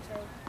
So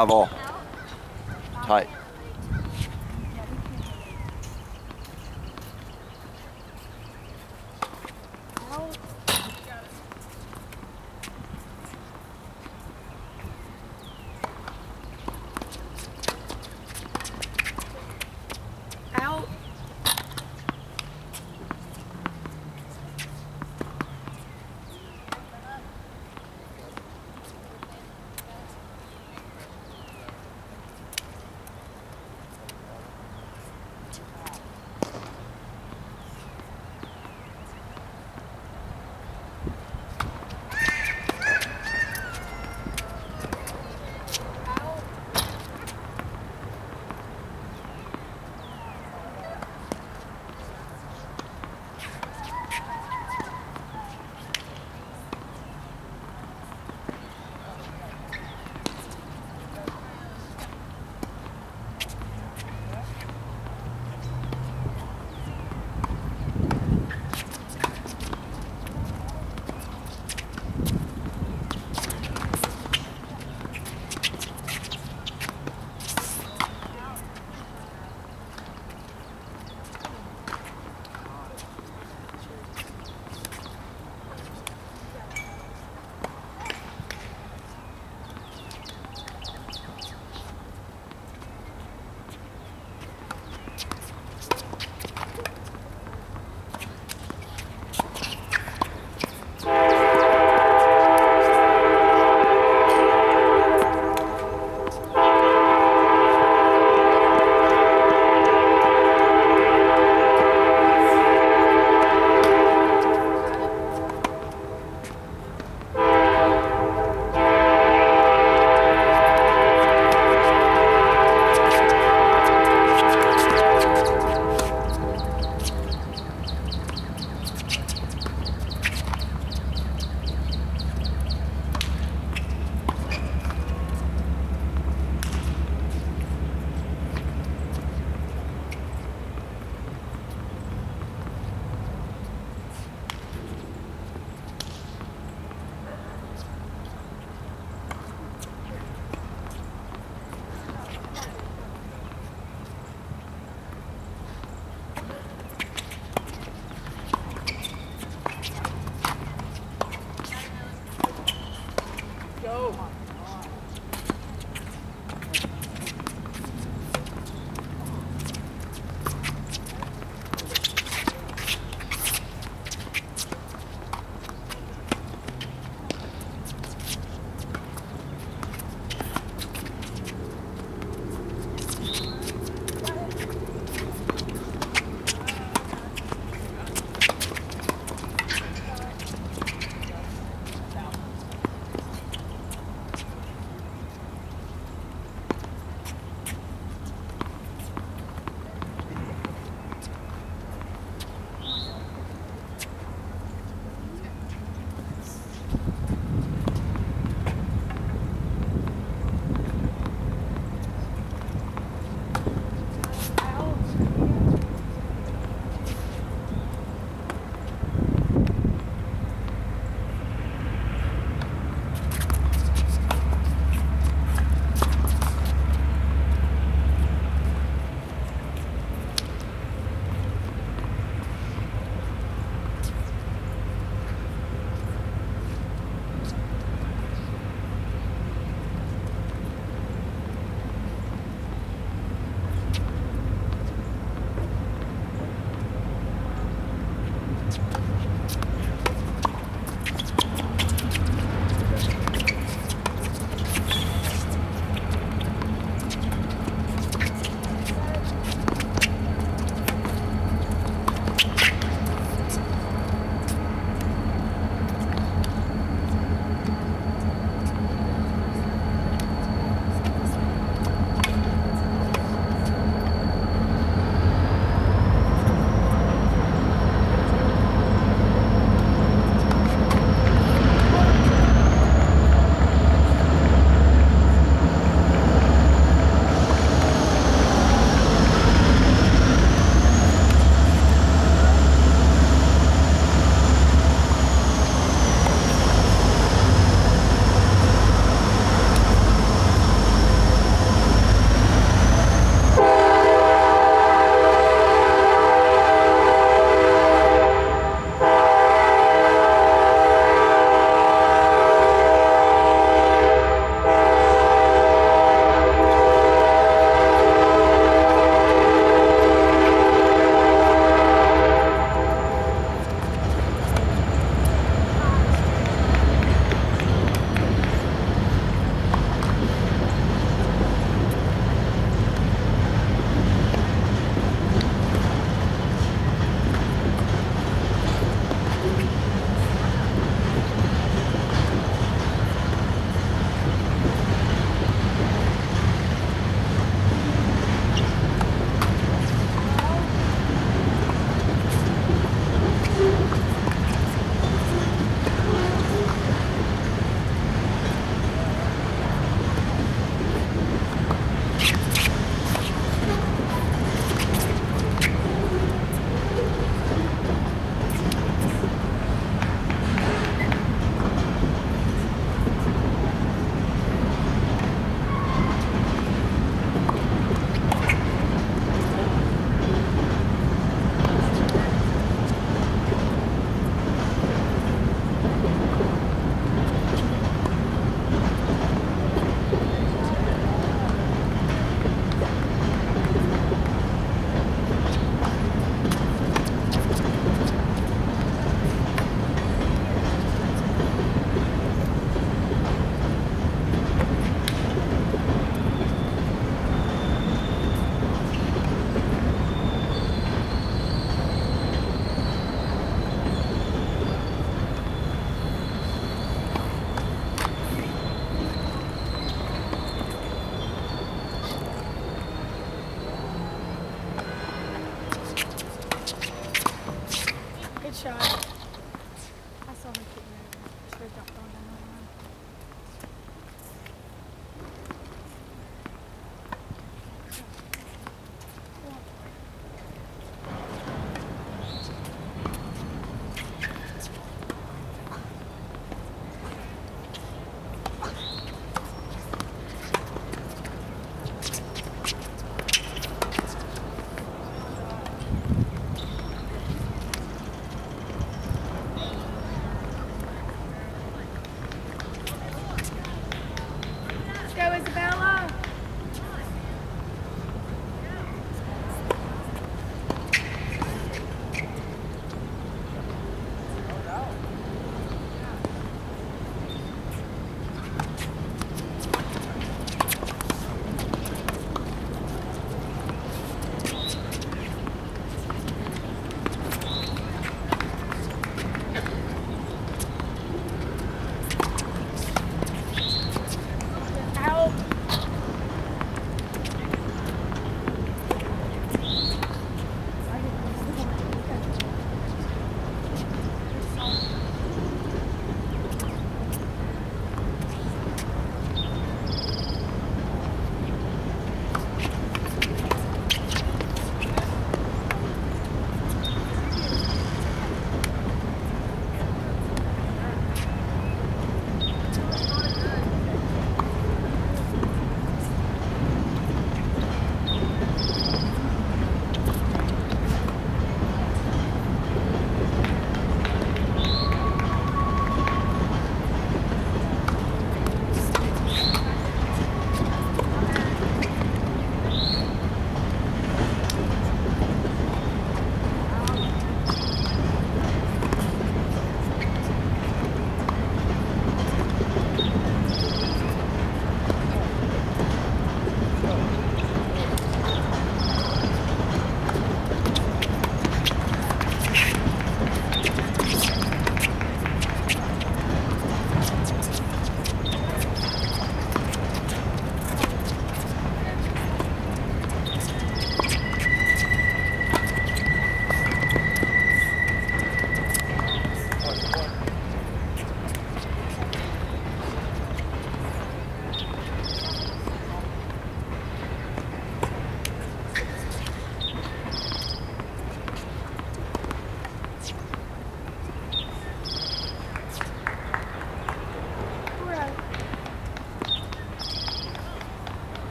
Five